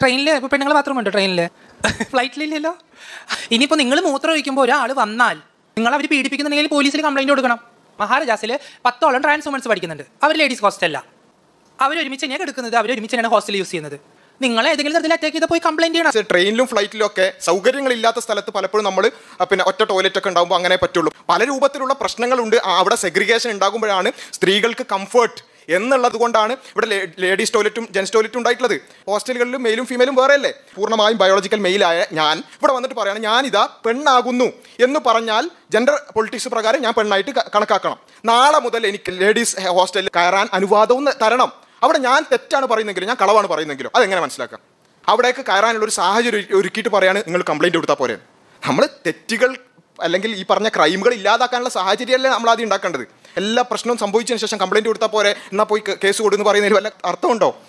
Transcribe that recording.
ട്രെയിനിൽ ഇപ്പോൾ പെണ്ണുങ്ങൾ ബാത്റൂം ഉണ്ട് ട്രെയിനിൽ ഫ്ലൈറ്റിലില്ലല്ലോ ഇനിയിപ്പോൾ നിങ്ങൾ മൂത്രം ഒഴിക്കുമ്പോൾ ഒരാൾ വന്നാൽ നിങ്ങൾ അവർ പീഡിപ്പിക്കുന്നുണ്ടെങ്കിൽ പോലീസിൽ കംപ്ലൈന്റ് കൊടുക്കണം. മഹാരാജാസിൽ പത്തോളം ട്രാൻസ് വുമൻസ് പഠിക്കുന്നുണ്ട്. അവർ ലേഡീസ് ഹോസ്റ്റലല്ല അവർ ഒരുമിച്ച് തന്നെയാണ് എടുക്കുന്നത് അവർ ഒരുമിച്ച് തന്നെയാണ് ഹോസ്റ്റൽ യൂസ് ചെയ്യുന്നത്. നിങ്ങൾ ഏതെങ്കിലും തരത്തിൽ അറ്റാക്ക് ചെയ്താൽ പോയി കംപ്ലൈന്റ് ചെയ്യണം. ട്രെയിനിലും ഫ്ലൈറ്റിലും ഒക്കെ സൗകര്യങ്ങളില്ലാത്ത സ്ഥലത്ത് പലപ്പോഴും നമ്മൾ പിന്നെ ഒറ്റ ടോയ്ലറ്റ് ഒക്കെ ഉണ്ടാകുമ്പോൾ അങ്ങനെ പറ്റുള്ളൂ. പല രൂപത്തിലുള്ള പ്രശ്നങ്ങളുണ്ട്. അവിടെ സെഗ്രിഗേഷൻ ഉണ്ടാകുമ്പോഴാണ് സ്ത്രീകൾക്ക് കംഫർട്ട് എന്നുള്ളത് കൊണ്ടാണ് ഇവിടെ ലേഡീസ് ടോയ്ലറ്റും ജെൻസ് ടോയ്ലറ്റും ഉണ്ടായിട്ടുള്ളത്. ഹോസ്റ്റലുകളിലും മെയിലും ഫീമെയിലും വേറെ അല്ലേ പൂർണമായും ബയോളജിക്കൽ മെയിലായ ഞാൻ. ഇവിടെ വന്നിട്ട് പറയുകയാണ് ഞാനിതാ പെണ്ണാകുന്നു എന്ന് പറഞ്ഞാൽ ജെൻഡർ പൊളിറ്റിക്സ് പ്രകാരം ഞാൻ പെണ്ണായിട്ട് കണക്കാക്കണം. നാളെ മുതൽ എനിക്ക് ലേഡീസ് ഹോസ്റ്റലിൽ കയറാൻ അനുവാദവും തരണം. അവിടെ ഞാൻ തെറ്റാണ് പറയുന്നെങ്കിലും ഞാൻ കളവാണ് പറയുന്നെങ്കിലും അതെങ്ങനെ മനസ്സിലാക്കാം? അവിടേക്ക് കയറാനുള്ള ഒരു സാഹചര്യം ഒരുക്കിയിട്ട് പറയാണ് നിങ്ങൾ കംപ്ലൈന്റ് കൊടുത്താൽ പോരെ. നമ്മൾ തെറ്റുകൾ അല്ലെങ്കിൽ ഈ പറഞ്ഞ ക്രൈമുകൾ ഇല്ലാതാക്കാനുള്ള സാഹചര്യമല്ലേ നമ്മൾ ആദ്യം ഉണ്ടാക്കേണ്ടത്. എല്ലാ പ്രശ്നവും സംഭവിച്ചതിന് ശേഷം കംപ്ലൈന്റ് കൊടുത്താൽ പോരെ എന്നാൽ പോയി കേസ് കൊടുന്ന് പറയുന്നതിൽ വല്ല അർത്ഥമുണ്ടോ?